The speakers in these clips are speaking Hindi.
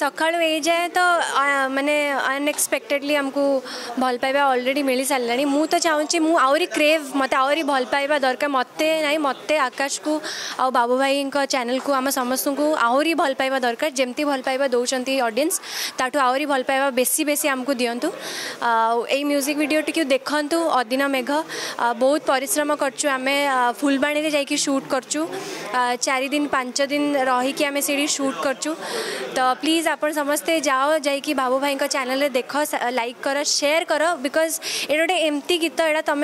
ସକାଳୁ ଏଇଯାଏ ତ ମାନେ ଅନଏକ୍ସପେକ୍ଟେଡ଼ଲି ଆମକୁ ଭଲ ପାଇବା ଅଲରେଡ଼ି ମିଳିସାରିଲାଣି ମୁଁ ତ ଚାହୁଁଛି ମୁଁ ଆହୁରି କ୍ରେଭ୍ ମୋତେ ଆହୁରି ଭଲ ପାଇବା ଦରକାର ମୋତେ ନାହିଁ ମୋତେ ଆକାଶକୁ ଆଉ ବାବୁ ଭାଇଙ୍କ ଚ୍ୟାନେଲକୁ ଆମ ସମସ୍ତଙ୍କୁ ଆହୁରି ଭଲ ପାଇବା ଦରକାର ଯେମିତି ଭଲ ପାଇବା ଦେଉଛନ୍ତି ଅଡ଼ିଏନ୍ସ ତାଠୁ ଆହୁରି ଭଲ ପାଇବା ବେଶୀ ବେଶୀ ଆମକୁ ଦିଅନ୍ତୁ ଆଉ ଏଇ ମ୍ୟୁଜିକ୍ ଭିଡ଼ିଓଟିକୁ ଦେଖନ୍ତୁ ଅଦିନ ମେଘ ବହୁତ ପରିଶ୍ରମ କରିଛୁ ଆମେ ଫୁଲବାଣୀରେ ଯାଇକି ସୁଟ୍ କରିଛୁ ଚାରି ଦିନ ପାଞ୍ଚ ଦିନ ରହିକି ଆମେ ସେଠି ସୁଟ୍ କରିଛୁ ତ ପ୍ଲିଜ୍ प्लीज आप समस्ते जाओ जाइक बाबू भाई चैनल देख लाइक कर सेयर कर बिकज ये गोटे एमती गीत यहाँ तुम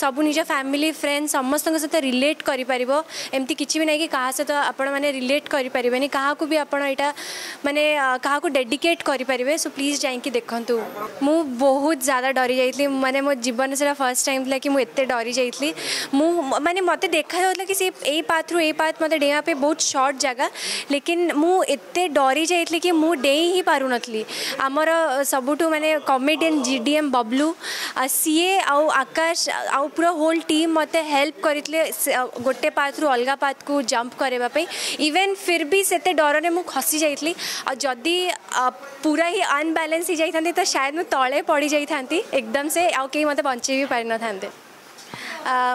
सब निज फैमिली फ्रेंड समस्त सहित रिलेट कर एमती भी कि क्या सहित तो आपण रिलेट करें क्या भी आप मानने क्या डेडिकेट करें सो प्लीज जाइक देखु मु बहुत ज़्यादा डरी जा मैंने मो जीवन से फर्स्ट टाइम था कि मुझे डरी जा मु मैंने मत देखा कि सी ए पाथ ए पाथ मत डेवाप बहुत सर्ट जगह लेकिन मुझे डरी जा କି ମୁଁ ଡେଇଁ ହିଁ ପାରୁନଥିଲି ଆମର ସବୁଠୁ ମାନେ comedian G D M Bablu ସିଏ ଆଉ ଆକାଶ ଆଉ ପୁରା ହୋଲ୍ ଟିମ୍ ମୋତେ ହେଲ୍ପ କରିଥିଲେ ଗୋଟେ ପାଥରୁ ଅଲଗା ପାଥକୁ ଜମ୍ପ କରିବା ପାଇଁ ଇଭେନ୍ ଫିର୍ ବି ସେତେ ଡରରେ ମୁଁ ଖସି ଯାଇଥିଲି ଆଉ ଯଦି ପୁରା ହିଁ ଅନବାଲାନ୍ସ ହେଇଯାଇଥାନ୍ତି ତ ସାୟଦ ମୁଁ ତଳେ ପଡ଼ିଯାଇଥାନ୍ତି ଏକଦମ୍ ସେ ଆଉ କେହି ମୋତେ ବଞ୍ଚେଇ ବି ପାରିନଥାନ୍ତେ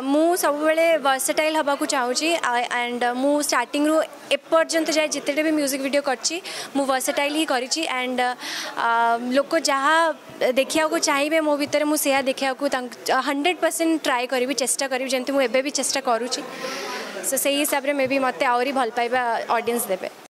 मु सब वर्सेटाइल हाँ चाहूँगी एंड मुझार्टिंग एपर्तंत जाए जितेटे भी म्यूजिक भिड करसटाइल ही करेंड लोक जहाँ देखा चाहिए मो भर मुझे देखा हंड्रेड परसेंट ट्राए करी चेस्टा करी जमी मुझे चेस्टा करुच्ची सो से हिसाब से मे भी मत आल पाइबा अडियस देते